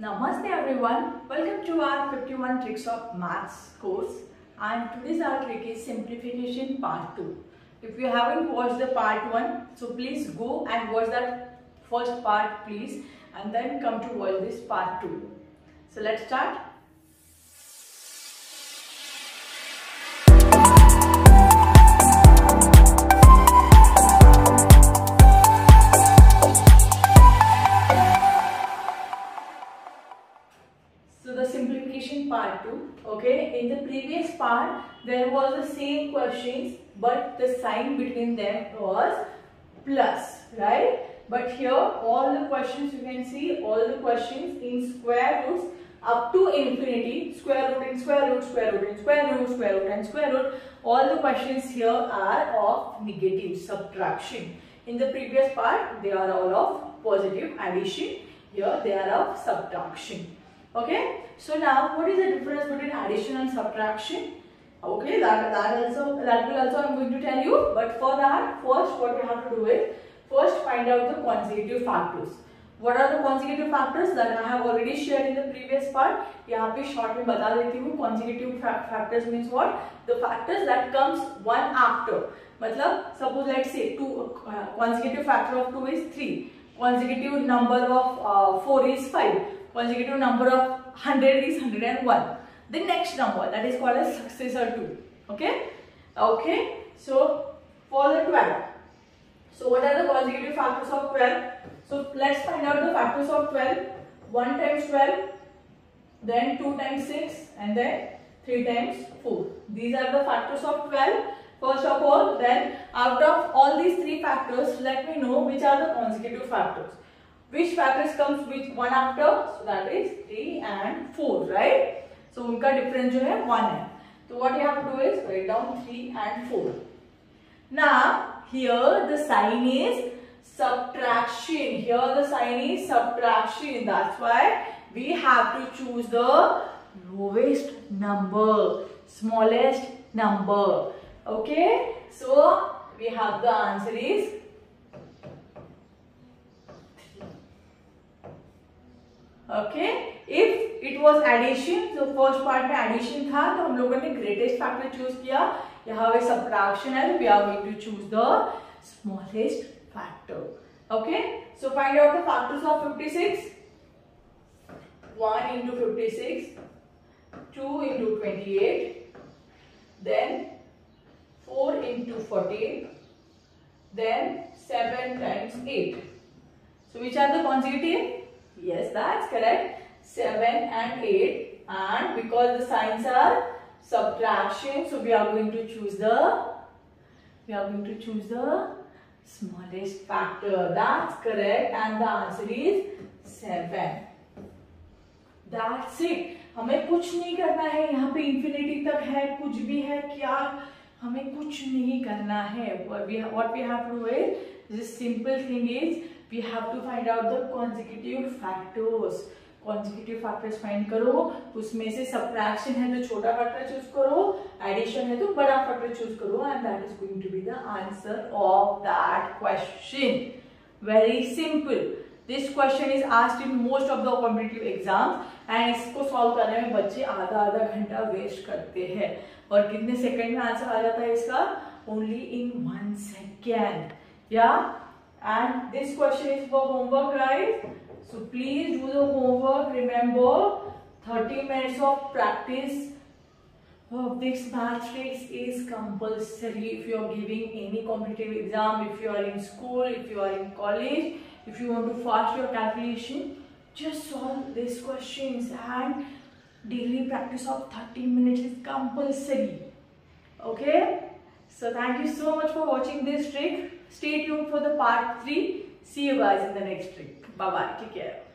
Namaste everyone. Welcome to our 51 Tricks of Maths course. And today's our trick is simplification part 2. If you haven't watched the part 1, so please go and watch that first part please and then come to watch this part 2. So let's start. Part there was the same questions but the sign between them was plus, right? But here all the questions you can see all the questions in square roots up to infinity square root in square root square root in square root square root and square root. All the questions here are of negative subtraction. In the previous part they are all of positive addition. Here they are of subtraction okay so now what is the difference between addition and subtraction okay that that also that will also i'm going to tell you but for that first what we have to do is first find out the consecutive factors what are the consecutive factors that i have already shared in the previous part यहाँ पे short में बता देती हूँ consecutive factors means what the factors that comes one after मतलब suppose let's say two uh, consecutive factor of two is three consecutive number of uh, four is five consecutive number of 100 is 101 the next number that is called as successor 2 okay? Okay? So for the 12 so what are the consecutive factors of 12 so let's find out the factors of 12 1 times 12 then 2 times 6 and then 3 times 4 these are the factors of 12 first of all then out of all these three factors let me know which are the consecutive factors which factors comes with one after so that is 3 and 4 right so उनका difference जो है 1 है so what you have to do is write down 3 and 4 now here the sign is subtraction here the sign is subtraction that's why we have to choose the lowest number smallest number okay so we have the answer is okay if it was addition तो first part में addition था तो हम लोगों ने greatest factor choose किया। यहाँ पे सब्ट्रैक्शन है we are going to choose the smallest factor okay so find out the factors of 56 1 into 56 2 into 28 then 4 into 48 then 7 times 8 so which are the consecutive Yes, that's correct. 7 and 8 and because the signs are subtraction so we are going to choose the we are going to choose the smallest factor. That's correct and the answer is 7. That's it. हमें कुछ नहीं करना है यहाँ पे infinity तक है कुछ भी है क्या हमें कुछ नहीं करना है what we have to do is this simple thing we have to find out the consecutive factors consecutive factors find करो, उसमें से सब्ट्रैक्शन है तो छोटा फैक्टर चूज़ करो एडिशन है तो बड़ा फैक्टर चूज़ करो and that is going to be the answer of that question very simple this question is asked in most of the competitive exam and इसको सॉल्व करने में बच्चे आधा आधा घंटा वेस्ट करते हैं. और कितने सेकंड में आंसर आ जाता है इसका? ओनली इन वन सेकेंड या and this question is for homework guys so please do the homework. Remember 30 minutes of practice of this math is compulsory. If you are giving any competitive exam if you are in school if you are in college if you want to fast your calculation just solve these questions. And daily practice of 30 minutes is compulsory. Okay? So thank you so much for watching this trick Stay tuned for the part 3. See you guys in the next trick. Bye bye. Take care.